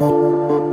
you